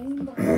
keep aim behind.